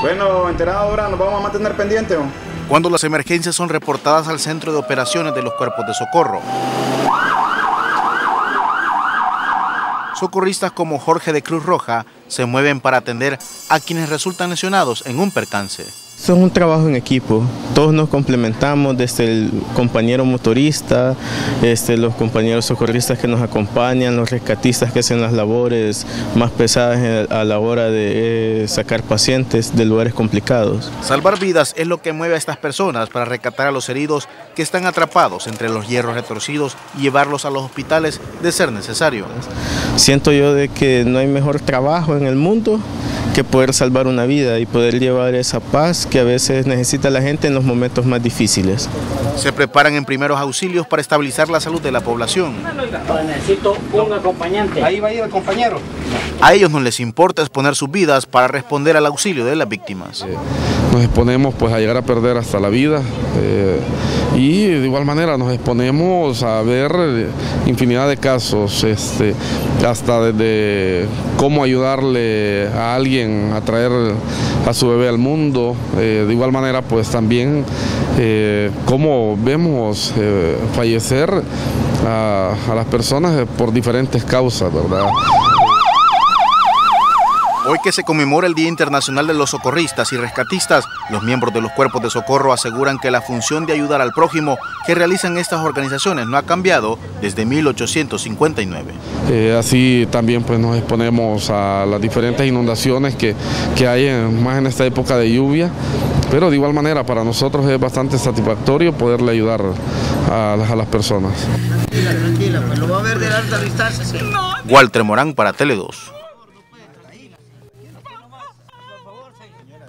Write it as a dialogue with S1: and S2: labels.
S1: Bueno, enterado ahora, nos vamos a mantener pendientes.
S2: Cuando las emergencias son reportadas al centro de operaciones de los cuerpos de socorro. Socorristas como Jorge de Cruz Roja se mueven para atender a quienes resultan lesionados en un percance.
S3: Esto es un trabajo en equipo, todos nos complementamos, desde el compañero motorista, este, los compañeros socorristas que nos acompañan, los rescatistas que hacen las labores más pesadas a la hora de eh, sacar pacientes de lugares complicados.
S2: Salvar vidas es lo que mueve a estas personas para rescatar a los heridos que están atrapados entre los hierros retorcidos y llevarlos a los hospitales de ser necesario.
S3: Siento yo de que no hay mejor trabajo en el mundo que poder salvar una vida y poder llevar esa paz que a veces necesita la gente en los momentos más difíciles.
S2: Se preparan en primeros auxilios para estabilizar la salud de la población.
S4: Necesito un acompañante.
S5: Ahí va a ir el compañero.
S2: A ellos no les importa exponer sus vidas para responder al auxilio de las víctimas.
S6: Nos exponemos pues a llegar a perder hasta la vida eh, y de igual manera nos exponemos a ver infinidad de casos, este, hasta desde cómo ayudarle a alguien a traer a su bebé al mundo, eh, de igual manera pues también eh, cómo vemos fallecer a, a las personas por diferentes causas, ¿verdad?
S2: Hoy que se conmemora el Día Internacional de los Socorristas y Rescatistas, los miembros de los cuerpos de socorro aseguran que la función de ayudar al prójimo que realizan estas organizaciones no ha cambiado desde 1859.
S6: Eh, así también pues nos exponemos a las diferentes inundaciones que, que hay más en esta época de lluvia, pero de igual manera para nosotros es bastante satisfactorio poderle ayudar a, a las personas.
S7: Tranquila, tranquila, pues lo va a ver de alta distancia.
S2: Walter Morán para Tele 2. señora.